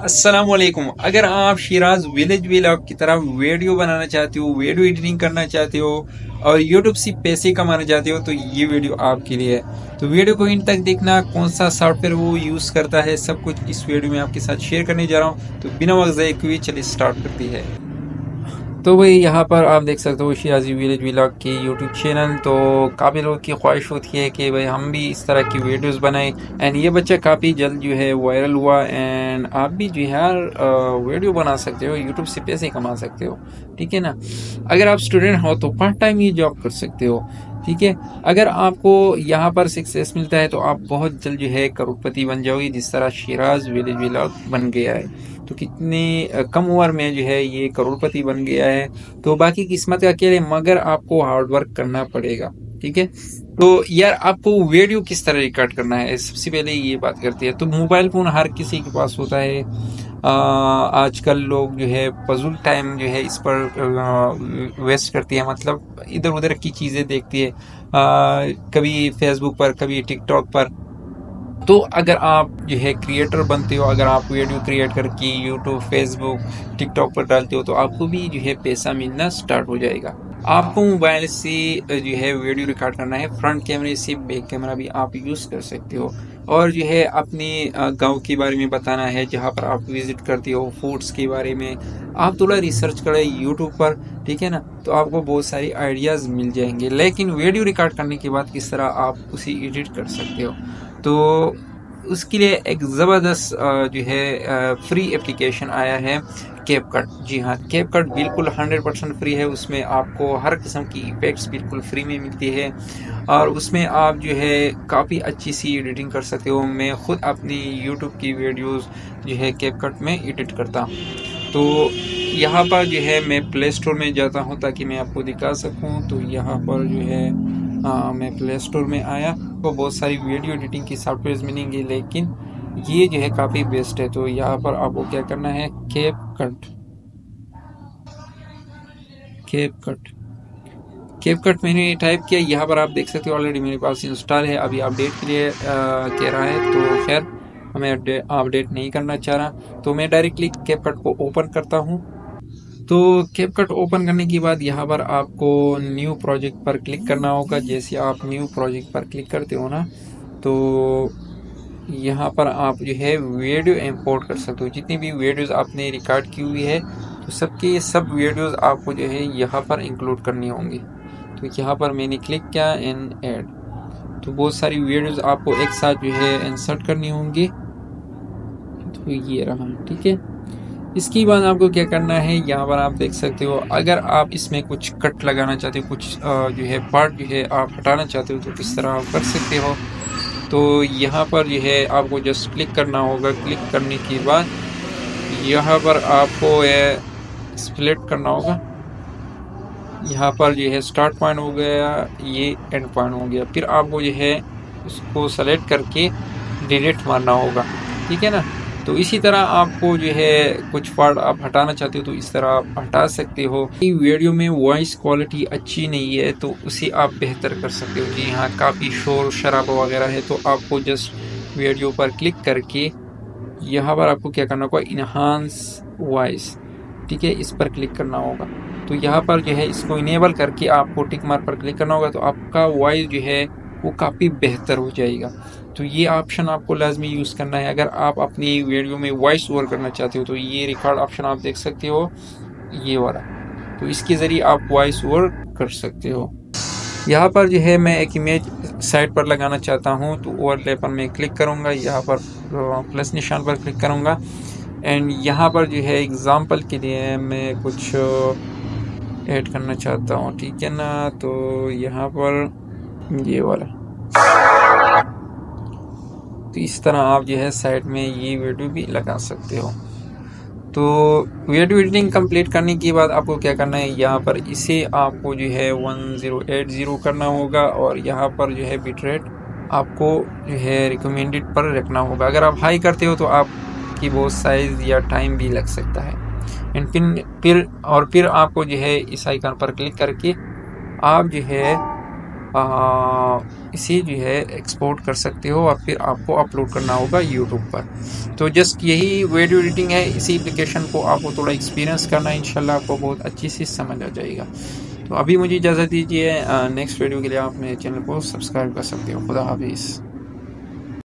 असलकुम अगर आप शिराज विलेज व्लॉग की तरफ़ वीडियो बनाना चाहते हो वीडियो एडिटिंग करना चाहते हो, और यूट्यूब से पैसे कमाना चाहते हो तो ये वीडियो आपके लिए है। तो वीडियो को इन तक देखना, कौन सा सॉफ्टवेयर वो यूज़ करता है, सब कुछ इस वीडियो में आपके साथ शेयर करने जा रहा हूँ। तो बिना वक्त चलिए स्टार्ट करती है। तो भाई, यहाँ पर आप देख सकते हो शियाजी विलेज व्लॉग की यूट्यूब चैनल तो काफ़ी लोगों की ख्वाहिश होती है कि भाई, हम भी इस तरह की वीडियोस बनाएँ। एंड ये बच्चा काफ़ी जल्द जो है वायरल हुआ। एंड आप भी जो है वीडियो बना सकते हो यूट्यूब से पैसे कमा सकते हो। ठीक है ना? अगर आप स्टूडेंट हो तो पार्ट टाइम ये जॉब कर सकते हो। ठीक है? अगर आपको यहाँ पर सक्सेस मिलता है तो आप बहुत जल्द जो है करोड़पति बन जाओगे, जिस तरह शिराज विलेज व्लॉग बन गया है। तो कितने कम उम्र में जो है ये करोड़पति बन गया है। तो बाकी किस्मत का अकेले मगर आपको हार्ड वर्क करना पड़ेगा ठीक है? तो यार आपको वीडियो किस तरह रिकॉर्ड करना है? सबसे पहले ये बात करती है। तो मोबाइल फ़ोन हर किसी के पास होता है। आजकल लोग जो है फजूल टाइम जो है इस पर वेस्ट करती है। मतलब इधर उधर की चीज़ें देखती है। आ, कभी फेसबुक पर कभी टिकटॉक पर। तो अगर आप जो है क्रिएटर बनते हो, अगर आप वीडियो क्रिएट करके यूट्यूब फेसबुक टिकटॉक पर डालते हो तो आपको भी जो है पैसा मिलना स्टार्ट हो जाएगा। आपको मोबाइल से जो है वीडियो रिकॉर्ड करना है फ्रंट कैमरे से बैक कैमरा भी आप यूज़ कर सकते हो। और जो है अपने गाँव के बारे में बताना है, जहाँ पर आप विज़िट करते हो फूड्स के बारे में। आप थोड़ा रिसर्च करें यूट्यूब पर, ठीक है ना? तो आपको बहुत सारी आइडियाज़ मिल जाएँगे। लेकिन वीडियो रिकॉर्ड करने के बाद किस तरह आप उसे एडिट कर सकते हो? तो उसके लिए एक ज़बरदस्त जो है फ्री एप्लीकेशन आया है। केप कट जी हाँ केप कट बिल्कुल 100 परसेंट फ्री है। उसमें आपको हर किस्म की इफेक्ट्स बिल्कुल फ्री में मिलती है। और उसमें आप जो है काफ़ी अच्छी सी एडिटिंग कर सकते हो। मैं ख़ुद अपनी यूट्यूब की वीडियोस जो है केप कट में एडिट करता हूँ। तो यहाँ पर जो है मैं प्ले स्टोर में जाता हूँ ताकि मैं आपको दिखा सकूँ। तो यहाँ पर जो है आ, मैं प्ले स्टोर में आया। तो बहुत सारी वीडियो एडिटिंग की सॉफ्टवेयर मिलेंगी लेकिन ये जो है काफ़ी बेस्ट है। तो यहाँ पर आपको क्या करना है? CapCut CapCut CapCut मैंने टाइप किया। यहाँ पर आप देख सकते हो ऑलरेडी मेरे पास इंस्टॉल है। अभी अपडेट के लिए कह रहा है। तो खैर, हमें अपडेट नहीं करना चाह रहा। तो मैं डायरेक्टली केप कट को ओपन करता हूँ। तो केप कट ओपन करने के बाद यहाँ पर आपको न्यू प्रोजेक्ट पर क्लिक करना होगा। जैसे आप न्यू प्रोजेक्ट पर क्लिक करते हो ना तो यहाँ पर आप जो है वीडियो इंपोर्ट कर सकते हो। जितनी भी वीडियोस आपने रिकॉर्ड की हुई है तो सबके ये सब वीडियोस आपको जो है यहाँ पर इंक्लूड करनी होंगी। तो यहाँ पर मैंने क्लिक किया इन एड तो बहुत सारी वीडियोस आपको एक साथ जो है इंसर्ट करनी होंगी। तो ये रहा ठीक है? इसके बाद आपको क्या करना है, यहाँ पर आप देख सकते हो, अगर आप इसमें कुछ कट लगाना चाहते हो, कुछ जो है पार्ट जो है आप हटाना चाहते हो तो किस तरह आप कर सकते हो। तो यहाँ पर जो है आपको जस्ट क्लिक करना होगा। क्लिक करने के बाद यहाँ पर आपको स्प्लिट करना होगा। यहाँ पर जो है स्टार्ट पॉइंट हो गया, ये एंड पॉइंट हो गया। फिर आपको जो है उसको सेलेक्ट करके डिलीट मारना होगा। ठीक है ना? तो इसी तरह आपको जो है कुछ पार्ट आप हटाना चाहते हो तो इस तरह आप हटा सकते हो। वीडियो में वॉइस क्वालिटी अच्छी नहीं है तो उसे आप बेहतर कर सकते हो। जी हाँ काफ़ी शोर शराबा वगैरह है तो आपको जस्ट वीडियो पर क्लिक करके यहाँ पर आपको क्या करना होगा? इन्हांस वॉइस ठीक है, इस पर क्लिक करना होगा। तो यहाँ पर जो है इसको इनेबल करके आपको टिक मार्क पर क्लिक करना होगा तो आपका वॉइस जो है वो काफ़ी बेहतर हो जाएगा। तो ये ऑप्शन आपको लाजमी यूज़ करना है। अगर आप अपनी वीडियो में वॉइस ओवर करना चाहते हो तो ये रिकॉर्ड ऑप्शन आप देख सकते हो। ये वाला। तो इसके ज़रिए आप वॉइस ओवर कर सकते हो। यहाँ पर जो है मैं एक इमेज साइड पर लगाना चाहता हूँ तो ओवरले पर मैं क्लिक करूँगा। यहाँ पर प्लस निशान पर क्लिक करूँगा। एंड यहाँ पर जो है एग्ज़ाम्पल के लिए मैं कुछ ऐड करना चाहता हूँ। ठीक है ना? तो यहाँ पर ये वाला। तो इस तरह आप जो है साइड में ये वीडियो भी लगा सकते हो। तो वीडियो एडिटिंग कंप्लीट करने के बाद आपको क्या करना है? यहाँ पर इसे आपको जो है वन ज़ीरो एट ज़ीरो करना होगा और यहाँ पर जो है बिट रेट आपको जो है रिकमेंडेड पर रखना होगा। अगर आप हाई करते हो तो आपकी बहुत साइज़ या टाइम भी लग सकता है। एंड फिर फिर और फिर आपको जो है इस आइकन पर क्लिक करके आप जो है इसे जो है एक्सपोर्ट कर सकते हो और फिर आपको अपलोड करना होगा यूट्यूब पर। तो जस्ट यही वीडियो एडिटिंग है, इसी एप्लीकेशन को आपको थोड़ा एक्सपीरियंस करना है, इंशाल्लाह आपको बहुत अच्छी सी समझ आ जाएगा। तो अभी मुझे इजाज़त दीजिए नेक्स्ट वीडियो के लिए आप मेरे चैनल को सब्सक्राइब कर सकते हो। खुदा हाफिज़।